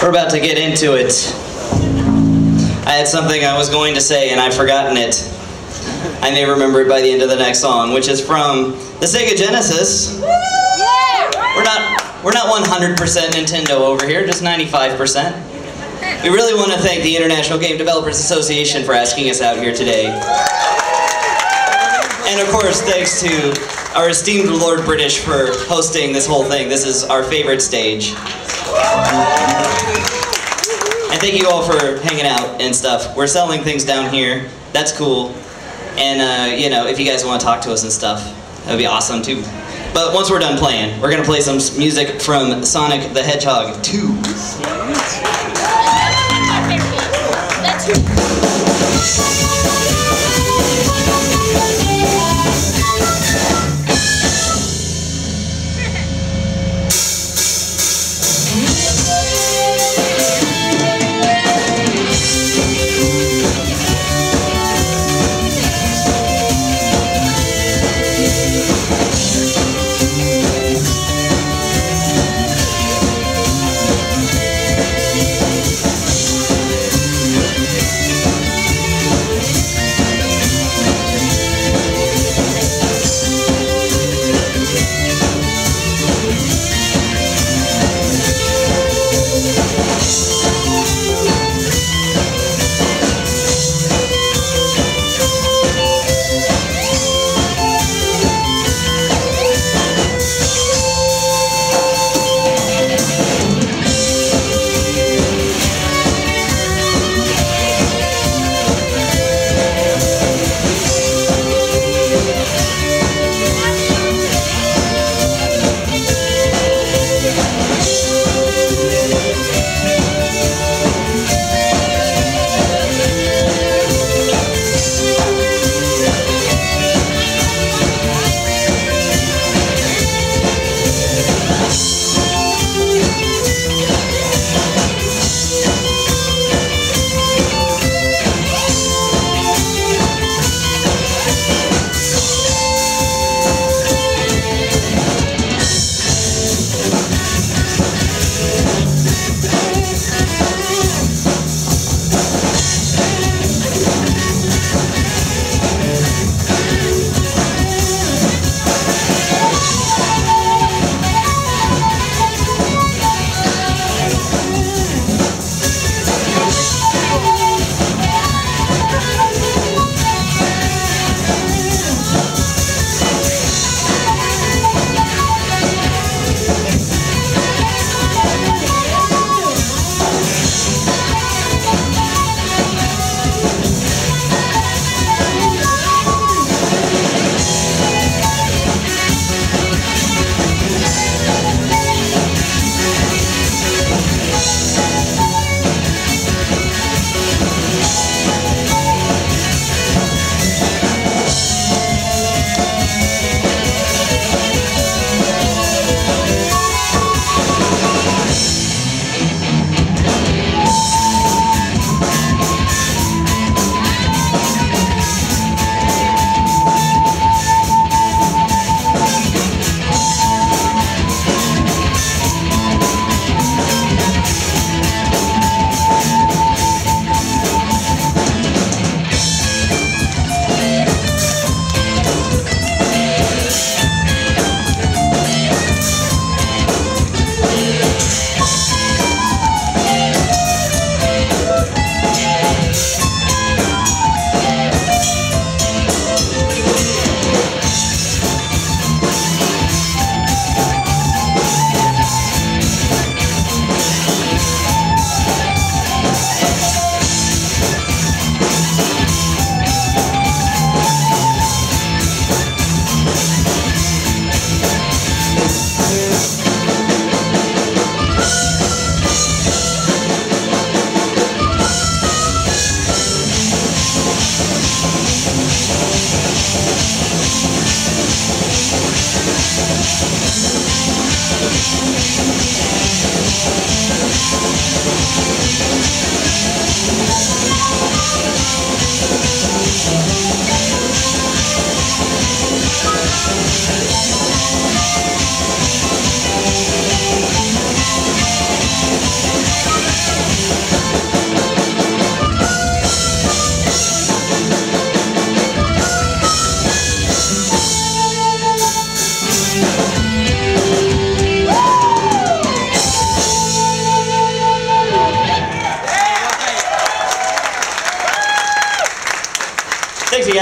We're about to get into it. I had something I was going to say and I've forgotten it. I may remember it by the end of the next song, which is from the Sega Genesis. We're not we're not 100% Nintendo over here, just 95%. We really want to thank the International Game Developers Association for asking us out here today. And of course, thanks to our esteemed Lord British for hosting this whole thing. This is our favorite stage. And thank you all for hanging out and stuff. We're selling things down here. That's cool. And, uh, you know, if you guys want to talk to us and stuff, that would be awesome too. But once we're done playing, we're going to play some music from Sonic the Hedgehog 2.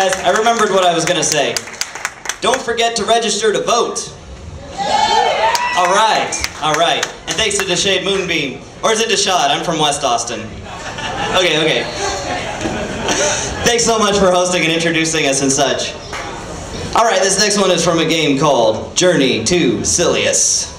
Guys, I remembered what I was going to say. Don't forget to register to vote. All right, all right. And thanks to Deshade Moonbeam. Or is it Deshad? I'm from West Austin. Okay, okay. Thanks so much for hosting and introducing us and such. All right, this next one is from a game called Journey to Silius.